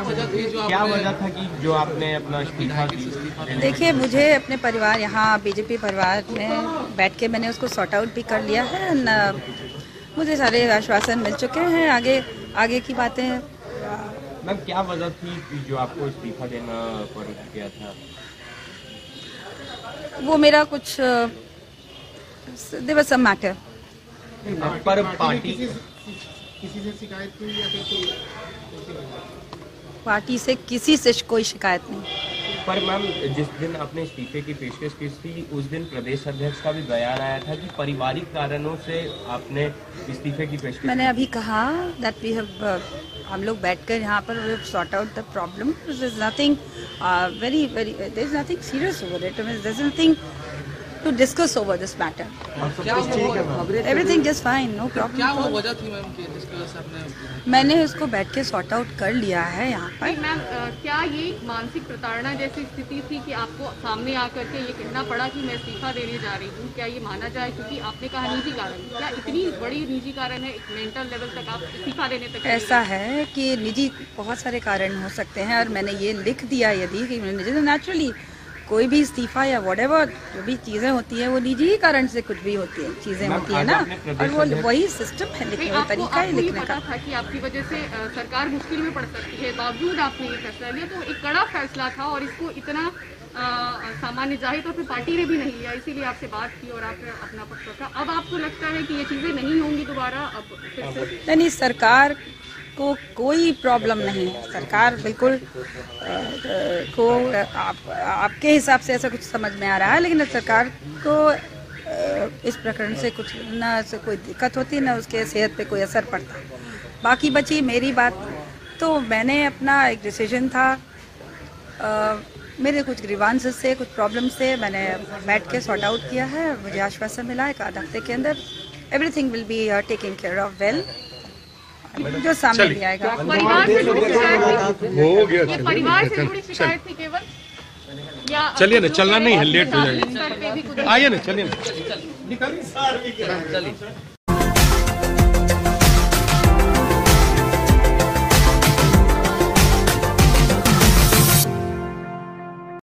वजह थी जो क्या वजह था कि जो आपने अपना इस्तीफा देखिए मुझे अपने परिवार यहाँ बीजेपी परिवार में बैठ के मैंने उसको सॉर्ट आउट भी कर लिया है न, मुझे सारे आश्वासन मिल चुके हैं। आगे आगे की बातें। मैम क्या वजह थी कि जो आपको इस्तीफा देना पड़ गया था? वो मेरा कुछ दिवस सम मैटर पर पार्टी किसी से शिकायत की या फिर कोई पार्टी से किसी से कोई शिकायत नहीं। पर मैम जिस दिन आपने इस्तीफे की पेशकश की थी उस दिन प्रदेश अध्यक्ष का भी बयान आया था कि पारिवारिक कारणों से आपने इस्तीफे की पेशकश मैंने अभी कहा दैट वी हैव हम लोग बैठकर यहाँ पर sort out the problem is nothing very very there is nothing serious over it is nothing to discuss over this matter क्या वो एवरीथिंग जस्ट फाइन नो क्या वो प्रॉब्लम वजह थी मैम कि जिसकी आपने? मैंने उसको बैठ के सॉर्ट आउट कर लिया है यहाँ पर। मैम क्या ये मानसिक प्रताड़ना जैसी स्थिति थी कि आपको सामने आकर के ये कहना पड़ा कि मैं इस्तीफा देने जा रही हूँ? क्या ये माना जाए? क्योंकि आपने कहा निजी कारण। क्या इतनी बड़ी निजी कारण है? एक मेंटल लेवल तक आप इस्तीफा देने तक ऐसा है कि निजी बहुत सारे कारण हो सकते हैं और मैंने ये लिख दिया यदि कि नेचुरली कोई भी इस्तीफा या वट जो भी चीज़ें होती है वो निजी ही कारण से कुछ भी होती है चीज़ें होती है ना और वो वही सिस्टम है लिखने का तरीका है लिखने का। था कि आपकी वजह से सरकार मुश्किल में पड़ सकती है बावजूद आपने ये फैसला लिया तो एक कड़ा फैसला था और इसको इतना सामान्य ज़ाहिर तौर पर पार्टी ने भी नहीं लिया इसीलिए आपसे बात की और आपने अपना पक्ष रखा। अब आपको लगता है कि ये चीज़ें नहीं होंगी दोबारा अब फिर से नहीं सरकार को कोई प्रॉब्लम नहीं है। सरकार बिल्कुल अ, को आप, आपके हिसाब से ऐसा कुछ समझ में आ रहा है लेकिन सरकार को इस प्रकरण से कुछ न से कोई दिक्कत होती न उसके सेहत पे कोई असर पड़ता। बाकी बची मेरी बात तो मैंने अपना एक डिसीज़न था। अ, मेरे कुछ ग्रीवांसेस से कुछ प्रॉब्लम से मैंने बैठ के सॉर्ट आउट किया है। मुझे आश्वासन मिला है एक आध हफ़्ते के अंदर everything will be taking care of well जो सामने भी आएगा। परिवार से जुड़ी शिकायत थी? हो गया ये परिवार से जुड़ी शिकायत थी केवल? चलिए ना, चलना नहीं है, लेट हो जाएगा। आइए ना चलिए ना।